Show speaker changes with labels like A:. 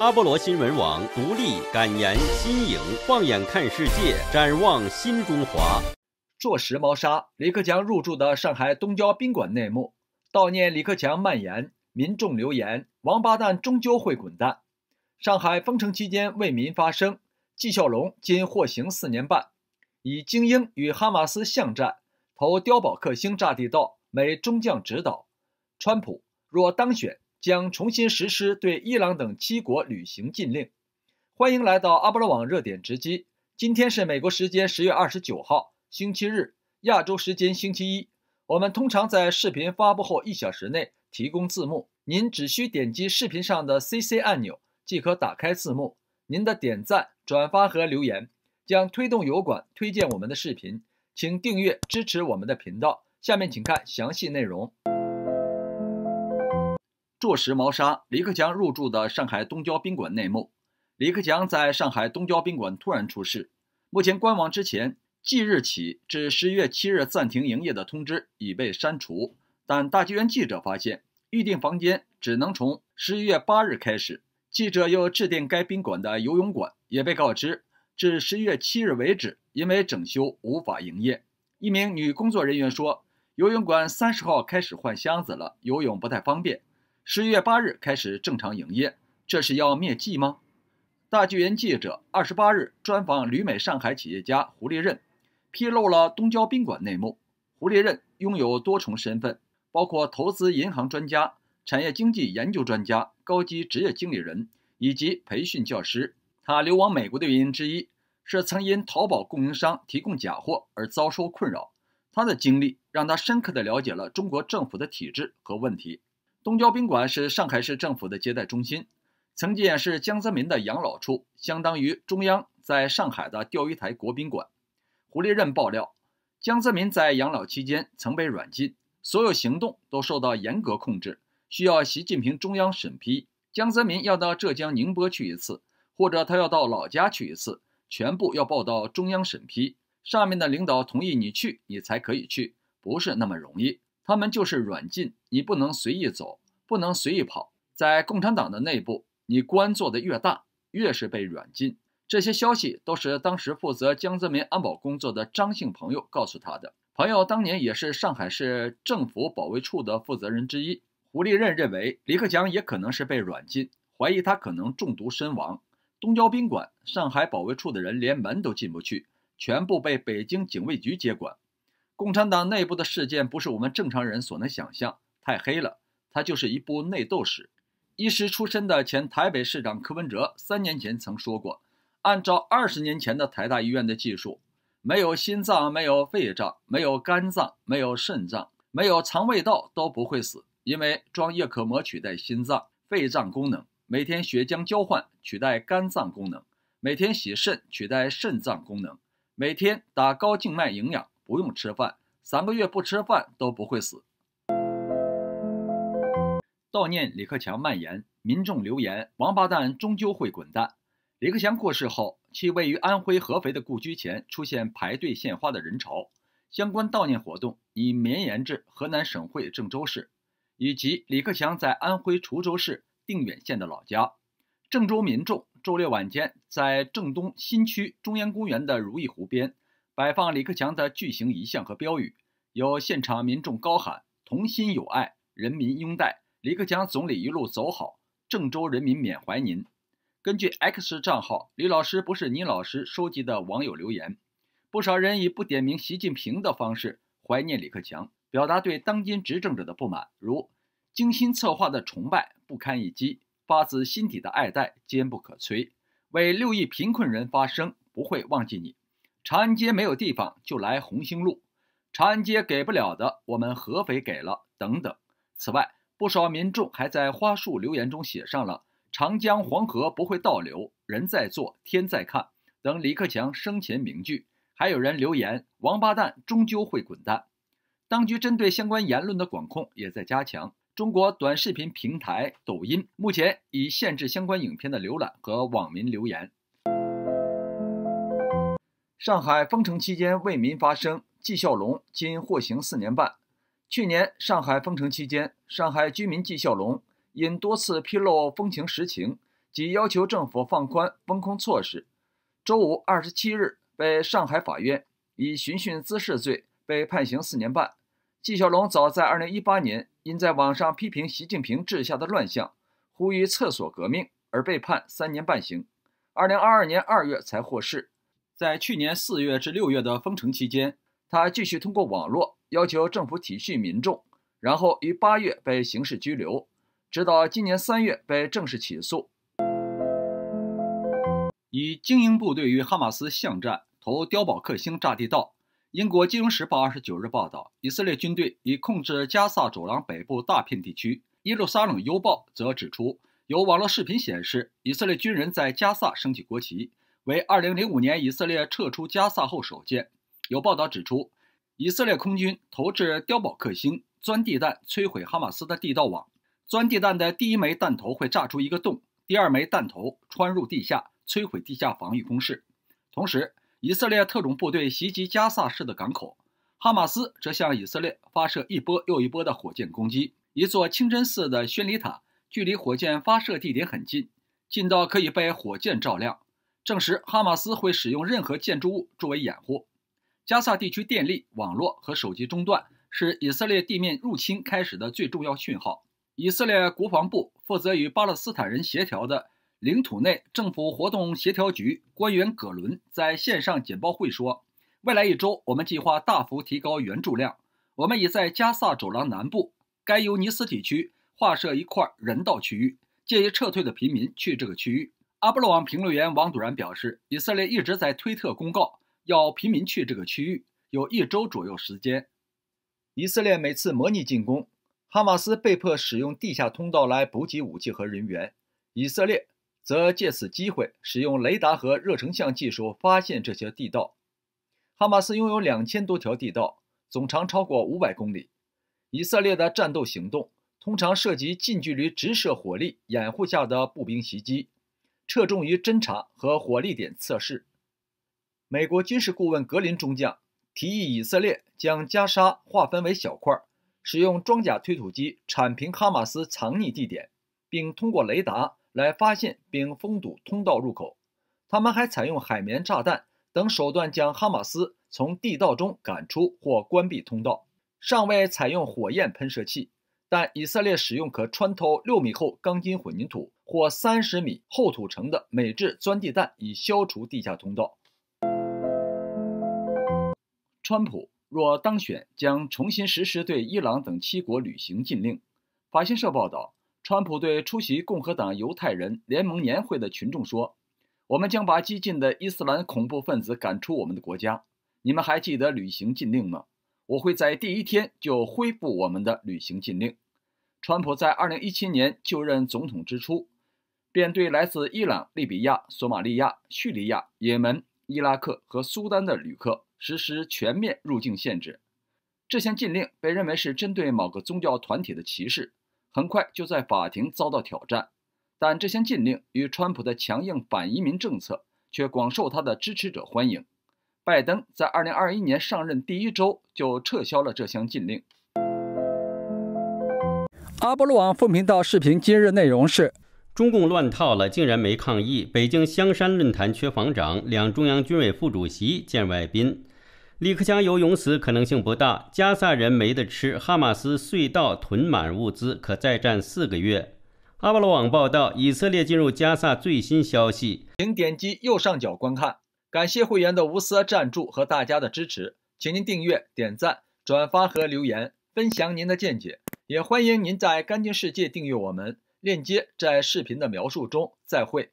A: 阿波罗新闻网独立、敢言、新颖，放眼看世界，展望新中华。
B: 坐时髦杀，李克强入住的上海东郊宾馆内幕，悼念李克强蔓延，民众留言：王八蛋终究会滚蛋。上海封城期间为民发声，纪晓龙今获刑四年半。以精英与哈马斯巷战，投碉堡克星炸地道，美中将指导。川普若当选。将重新实施对伊朗等七国旅行禁令。欢迎来到阿波罗网热点直击。今天是美国时间十月二十九号，星期日，亚洲时间星期一。我们通常在视频发布后一小时内提供字幕，您只需点击视频上的 CC 按钮即可打开字幕。您的点赞、转发和留言将推动油管推荐我们的视频，请订阅支持我们的频道。下面请看详细内容。坐实谋杀，李克强入住的上海东郊宾馆内幕。李克强在上海东郊宾馆突然出事。目前官网之前即日起至十一月七日暂停营业的通知已被删除，但大纪元记者发现，预订房间只能从十一月八日开始。记者又致电该宾馆的游泳馆，也被告知至十一月七日为止，因为整修无法营业。一名女工作人员说，游泳馆三十号开始换箱子了，游泳不太方便。十一月八日开始正常营业，这是要灭迹吗？大纪元记者二十八日专访旅美上海企业家胡立任，披露了东郊宾馆内幕。胡立任拥有多重身份，包括投资银行专家、产业经济研究专家、高级职业经理人以及培训教师。他流亡美国的原因之一是曾因淘宝供应商提供假货而遭受困扰。他的经历让他深刻地了解了中国政府的体制和问题。东郊宾馆是上海市政府的接待中心，曾经也是江泽民的养老处，相当于中央在上海的钓鱼台国宾馆。胡立任爆料，江泽民在养老期间曾被软禁，所有行动都受到严格控制，需要习近平中央审批。江泽民要到浙江宁波去一次，或者他要到老家去一次，全部要报到中央审批，上面的领导同意你去，你才可以去，不是那么容易。他们就是软禁，你不能随意走，不能随意跑。在共产党的内部，你官做得越大，越是被软禁。这些消息都是当时负责江泽民安保工作的张姓朋友告诉他的。朋友当年也是上海市政府保卫处的负责人之一。胡立任认为李克强也可能是被软禁，怀疑他可能中毒身亡。东郊宾馆，上海保卫处的人连门都进不去，全部被北京警卫局接管。共产党内部的事件不是我们正常人所能想象，太黑了。它就是一部内斗史。医师出身的前台北市长柯文哲三年前曾说过：“按照二十年前的台大医院的技术，没有心脏、没有肺脏、没有肝脏、没有肾脏、没有肠胃道都不会死，因为装叶克膜取代心脏、肺脏功能，每天血浆交换取代肝脏功能，每天洗肾取代肾脏功能，每天打高静脉营养。”不用吃饭，三个月不吃饭都不会死。悼念李克强蔓延，民众留言：“王八蛋终究会滚蛋。”李克强过世后，其位于安徽合肥的故居前出现排队献花的人潮。相关悼念活动已绵延至河南省会郑州市，以及李克强在安徽滁州市定远县的老家。郑州民众周六晚间在郑东新区中央公园的如意湖边。摆放李克强的巨型遗像和标语，有现场民众高喊“同心友爱，人民拥戴，李克强总理一路走好，郑州人民缅怀您”。根据 X 账号“李老师不是你老师”收集的网友留言，不少人以不点名习近平的方式怀念李克强，表达对当今执政者的不满，如精心策划的崇拜不堪一击，发自心底的爱戴坚不可摧，为六亿贫困人发声，不会忘记你。长安街没有地方，就来红星路。长安街给不了的，我们合肥给了。等等。此外，不少民众还在花束留言中写上了“长江黄河不会倒流，人在做，天在看”等李克强生前名句。还有人留言：“王八蛋终究会滚蛋。”当局针对相关言论的管控也在加强。中国短视频平台抖音目前已限制相关影片的浏览和网民留言。上海封城期间为民发声，纪晓龙今获刑四年半。去年上海封城期间，上海居民纪晓龙因多次披露风情实情，即要求政府放宽封控措施。周五二十七日，被上海法院以寻衅滋事罪被判刑四年半。纪晓龙早在二零一八年因在网上批评习近平治下的乱象，呼吁厕所革命而被判三年半刑。二零二二年二月才获释。在去年四月至六月的封城期间，他继续通过网络要求政府体恤民众，然后于八月被刑事拘留，直到今年三月被正式起诉。以精英部队与哈马斯巷战，投碉堡克星炸地道。英国《金融时报》二十九日报道，以色列军队已控制加萨走廊北部大片地区。耶路撒冷邮报则指出，有网络视频显示，以色列军人在加萨升起国旗，为2005年以色列撤出加萨后首见。有报道指出，以色列空军投掷碉堡克星钻地弹，摧毁哈马斯的地道网。钻地弹的第一枚弹头会炸出一个洞，第二枚弹头穿入地下，摧毁地下防御工事。同时，以色列特种部队袭击加萨市的港口，哈马斯则向以色列发射一波又一波的火箭攻击。一座清真寺的宣礼塔距离火箭发射地点很近，近到可以被火箭照亮，证实哈马斯会使用任何建筑物作为掩护。加萨地区电力、网络和手机中断是以色列地面入侵开始的最重要讯号。以色列国防部负责与巴勒斯坦人协调的。领土内政府活动协调局官员葛伦在线上简报会说：“未来一周，我们计划大幅提高援助量。我们已在加萨走廊南部该尤尼斯地区划设一块人道区域，建议撤退的平民去这个区域。”阿波罗网评论员王笃然表示：“以色列一直在推特公告要平民去这个区域，有一周左右时间。以色列每次模拟进攻，哈马斯被迫使用地下通道来补给武器和人员。以色列。”则借此机会使用雷达和热成像技术发现这些地道。哈马斯拥有两千多条地道，总长超过五百公里。以色列的战斗行动通常涉及近距离直射火力掩护下的步兵袭击，侧重于侦察和火力点测试。美国军事顾问格林中将提议以色列将加沙划分为小块，使用装甲推土机铲平哈马斯藏匿地点，并通过雷达。来发现并封堵通道入口，他们还采用海绵炸弹等手段将哈马斯从地道中赶出或关闭通道。尚未采用火焰喷射器，但以色列使用可穿透六米厚钢筋混凝土或三十米厚土层的美制钻地弹以消除地下通道。川普若当选，将重新实施对伊朗等七国旅行禁令。法新社报道。川普对出席共和党犹太人联盟年会的群众说：“我们将把激进的伊斯兰恐怖分子赶出我们的国家。你们还记得旅行禁令吗？我会在第一天就恢复我们的旅行禁令。”川普在2017年就任总统之初，便对来自伊朗、利比亚、索马利亚、叙利亚、也门、伊拉克和苏丹的旅客实施全面入境限制。这项禁令被认为是针对某个宗教团体的歧视。很快就在法庭遭到挑战，但这项禁令与川普的强硬反移民政策却广受他的支持者欢迎。拜登在2021年上任第一周就撤销了这项禁令。阿波罗网副频道视频今日内容是：
A: 中共乱套了，竟然没抗议。北京香山论坛缺房长，两中央军委副主席见外宾。李克强有勇死可能性不大，加萨人没得吃，哈马斯隧道囤满物资，可再战四个月。阿波罗网报道，以色列进入加萨最新消息，
B: 请点击右上角观看。感谢会员的无私赞助和大家的支持，请您订阅、点赞、转发和留言，分享您的见解。也欢迎您在干净世界订阅我们，链接在视频的描述中。再会。